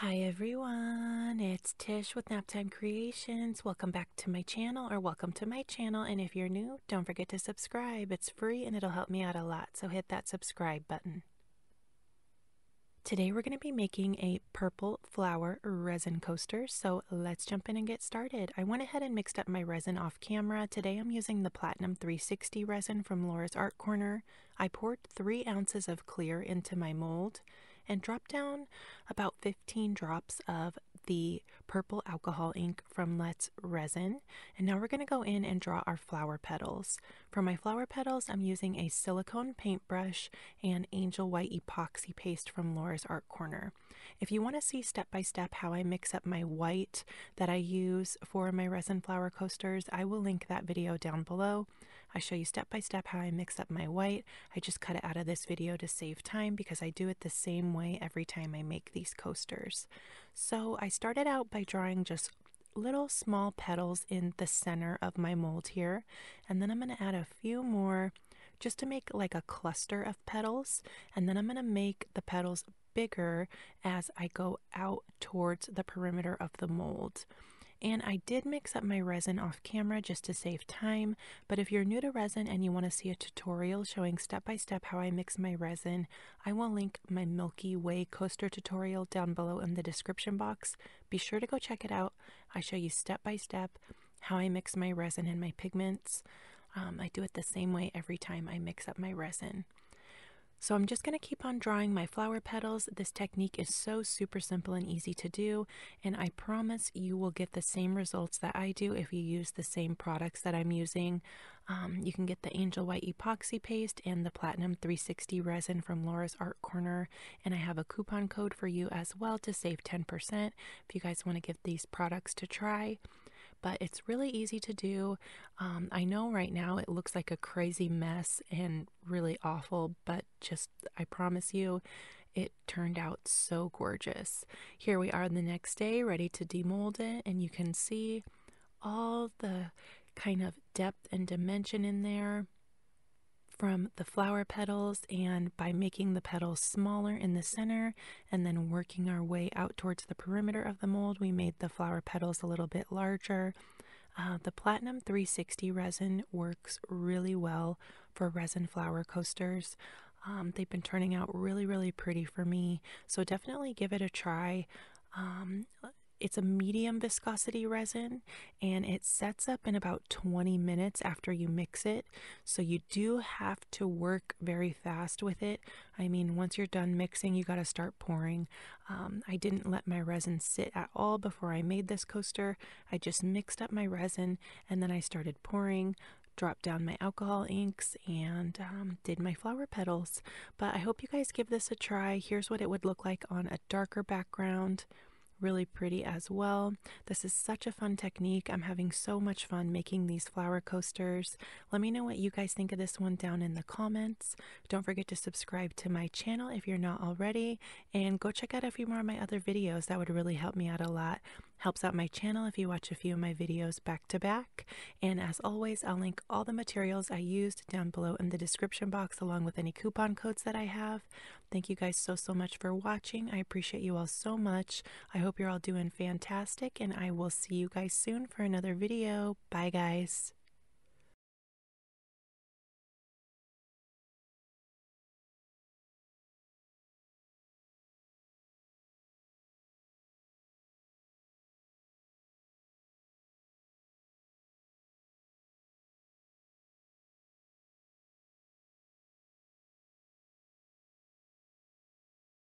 Hi everyone, it's Tish with Naptime Creations. Welcome back to my channel or welcome to my channel and if you're new, don't forget to subscribe. It's free and it'll help me out a lot, so hit that subscribe button. Today we're going to be making a purple flower resin coaster, so let's jump in and get started. I went ahead and mixed up my resin off camera. Today I'm using the Platinum 360 resin from Laura's Art Corner. I poured 3 ounces of clear into my mold and drop down about 15 drops of the purple alcohol ink from Let's Resin. And now we're going to go in and draw our flower petals. For my flower petals, I'm using a silicone paintbrush and Angel White epoxy paste from Laura's Art Corner. If you want to see step by step how I mix up my white that I use for my resin flower coasters, I will link that video down below. I show you step by step how I mix up my white. I just cut it out of this video to save time because I do it the same way every time I make these coasters. So I started out by drawing just little small petals in the center of my mold here and then I'm going to add a few more just to make like a cluster of petals and then I'm going to make the petals bigger as I go out towards the perimeter of the mold. And I did mix up my resin off camera just to save time, but if you're new to resin and you want to see a tutorial showing step by step how I mix my resin, I will link my Milky Way coaster tutorial down below in the description box. Be sure to go check it out. I show you step by step how I mix my resin and my pigments. Um, I do it the same way every time I mix up my resin. So I'm just going to keep on drawing my flower petals. This technique is so super simple and easy to do, and I promise you will get the same results that I do if you use the same products that I'm using. Um, you can get the Angel White Epoxy Paste and the Platinum 360 resin from Laura's Art Corner, and I have a coupon code for you as well to save 10% if you guys want to give these products to try but it's really easy to do. Um, I know right now it looks like a crazy mess and really awful, but just I promise you, it turned out so gorgeous. Here we are the next day, ready to demold it, and you can see all the kind of depth and dimension in there from the flower petals and by making the petals smaller in the center and then working our way out towards the perimeter of the mold, we made the flower petals a little bit larger. Uh, the Platinum 360 resin works really well for resin flower coasters. Um, they've been turning out really, really pretty for me, so definitely give it a try. Um, it's a medium viscosity resin and it sets up in about 20 minutes after you mix it. So you do have to work very fast with it. I mean, once you're done mixing, you got to start pouring. Um, I didn't let my resin sit at all before I made this coaster. I just mixed up my resin and then I started pouring dropped down my alcohol inks and um, did my flower petals. But I hope you guys give this a try. Here's what it would look like on a darker background really pretty as well. This is such a fun technique. I'm having so much fun making these flower coasters. Let me know what you guys think of this one down in the comments. Don't forget to subscribe to my channel if you're not already and go check out a few more of my other videos. That would really help me out a lot. Helps out my channel if you watch a few of my videos back to back. And as always, I'll link all the materials I used down below in the description box along with any coupon codes that I have. Thank you guys so, so much for watching. I appreciate you all so much. I hope you're all doing fantastic and I will see you guys soon for another video. Bye guys.